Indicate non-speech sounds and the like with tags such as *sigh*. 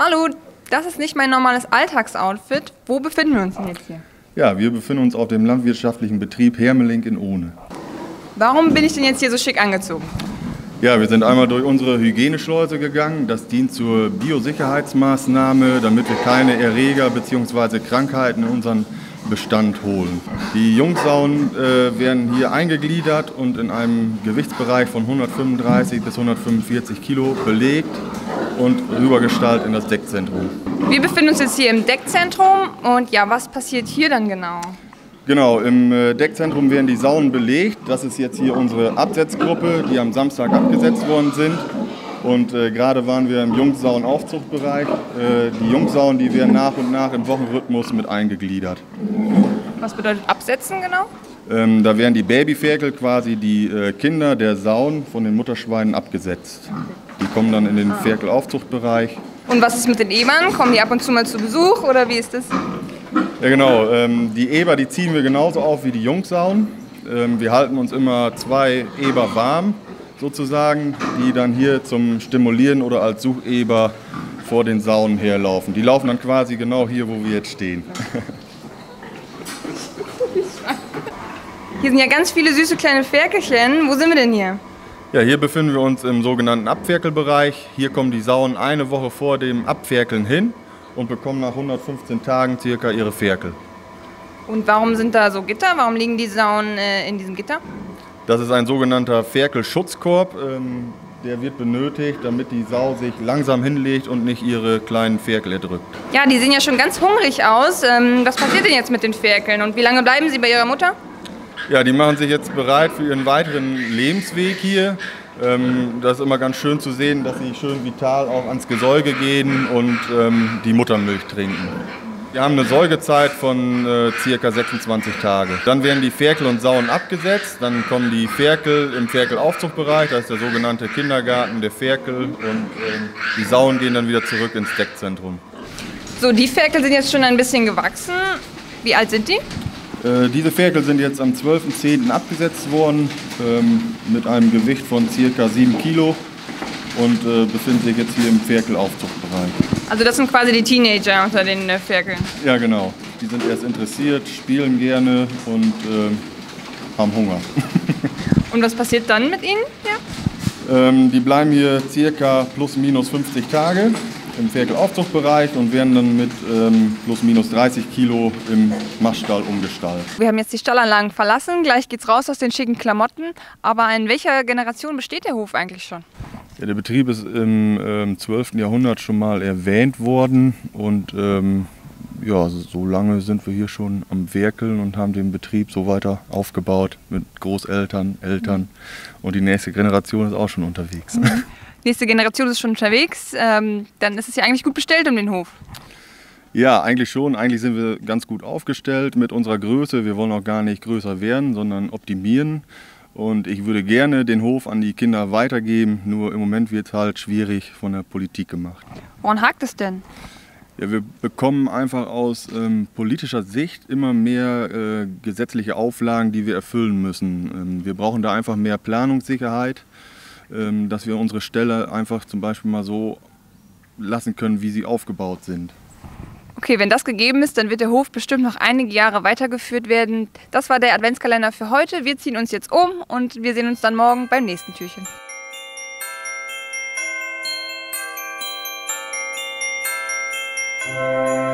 Hallo, das ist nicht mein normales Alltagsoutfit. Wo befinden wir uns denn jetzt hier? Ja, wir befinden uns auf dem landwirtschaftlichen Betrieb Hermelink in Ohne. Warum bin ich denn jetzt hier so schick angezogen? Ja, wir sind einmal durch unsere Hygieneschleuse gegangen. Das dient zur Biosicherheitsmaßnahme, damit wir keine Erreger bzw. Krankheiten in unseren Bestand holen. Die Jungsauen äh, werden hier eingegliedert und in einem Gewichtsbereich von 135 bis 145 Kilo belegt und rübergestaltet in das Deckzentrum. Wir befinden uns jetzt hier im Deckzentrum und ja, was passiert hier dann genau? Genau, im äh, Deckzentrum werden die Sauen belegt. Das ist jetzt hier unsere Absetzgruppe, die am Samstag abgesetzt worden sind. Und äh, gerade waren wir im Jungsauen-Aufzuchtbereich. Äh, die Jungsauen, die werden nach und nach im Wochenrhythmus mit eingegliedert. Was bedeutet absetzen genau? Ähm, da werden die Babyferkel quasi die äh, Kinder der Sauen von den Mutterschweinen abgesetzt. Die kommen dann in den Ferkelaufzuchtbereich. Und was ist mit den Ebern? Kommen die ab und zu mal zu Besuch oder wie ist das? Ja genau, ähm, die Eber, die ziehen wir genauso auf wie die Jungsauen. Ähm, wir halten uns immer zwei Eber warm sozusagen, die dann hier zum Stimulieren oder als Sucheber vor den Saunen herlaufen. Die laufen dann quasi genau hier, wo wir jetzt stehen. *laughs* Hier sind ja ganz viele süße kleine Ferkelchen. Wo sind wir denn hier? Ja, hier befinden wir uns im sogenannten Abferkelbereich. Hier kommen die Sauen eine Woche vor dem Abferkeln hin und bekommen nach 115 Tagen circa ihre Ferkel. Und warum sind da so Gitter? Warum liegen die Sauen äh, in diesem Gitter? Das ist ein sogenannter Ferkelschutzkorb. Ähm, der wird benötigt, damit die Sau sich langsam hinlegt und nicht ihre kleinen Ferkel erdrückt. Ja, die sehen ja schon ganz hungrig aus. Ähm, was passiert denn jetzt mit den Ferkeln und wie lange bleiben sie bei ihrer Mutter? Ja, die machen sich jetzt bereit für ihren weiteren Lebensweg hier. Ähm, das ist immer ganz schön zu sehen, dass sie schön vital auch ans Gesäuge gehen und ähm, die Muttermilch trinken. Wir haben eine Säugezeit von äh, circa 26 Tage. Dann werden die Ferkel und Sauen abgesetzt. Dann kommen die Ferkel im Ferkelaufzuchtbereich, das ist der sogenannte Kindergarten der Ferkel. Und äh, die Sauen gehen dann wieder zurück ins Deckzentrum. So, die Ferkel sind jetzt schon ein bisschen gewachsen. Wie alt sind die? Äh, diese Ferkel sind jetzt am 12.10. abgesetzt worden ähm, mit einem Gewicht von circa 7 Kilo und äh, befinden sich jetzt hier im Ferkelaufzuchtbereich. Also das sind quasi die Teenager unter den äh, Ferkeln? Ja, genau. Die sind erst interessiert, spielen gerne und äh, haben Hunger. *laughs* und was passiert dann mit ihnen? Ja? Ähm, die bleiben hier circa plus minus 50 Tage im Ferkelaufzuchtbereich und werden dann mit ähm, plus minus 30 Kilo im Maststall umgestaltet. Wir haben jetzt die Stallanlagen verlassen, gleich geht's raus aus den schicken Klamotten. Aber in welcher Generation besteht der Hof eigentlich schon? Ja, der Betrieb ist im ähm, 12. Jahrhundert schon mal erwähnt worden und ähm, ja, so lange sind wir hier schon am Werkeln und haben den Betrieb so weiter aufgebaut mit Großeltern, Eltern mhm. und die nächste Generation ist auch schon unterwegs. Mhm. Nächste Generation ist schon unterwegs, ähm, dann ist es ja eigentlich gut bestellt um den Hof. Ja, eigentlich schon. Eigentlich sind wir ganz gut aufgestellt mit unserer Größe. Wir wollen auch gar nicht größer werden, sondern optimieren. Und ich würde gerne den Hof an die Kinder weitergeben, nur im Moment wird es halt schwierig von der Politik gemacht. Woran hakt es denn? Ja, wir bekommen einfach aus ähm, politischer Sicht immer mehr äh, gesetzliche Auflagen, die wir erfüllen müssen. Ähm, wir brauchen da einfach mehr Planungssicherheit, ähm, dass wir unsere Stelle einfach zum Beispiel mal so lassen können, wie sie aufgebaut sind. Okay, wenn das gegeben ist, dann wird der Hof bestimmt noch einige Jahre weitergeführt werden. Das war der Adventskalender für heute. Wir ziehen uns jetzt um und wir sehen uns dann morgen beim nächsten Türchen. Musik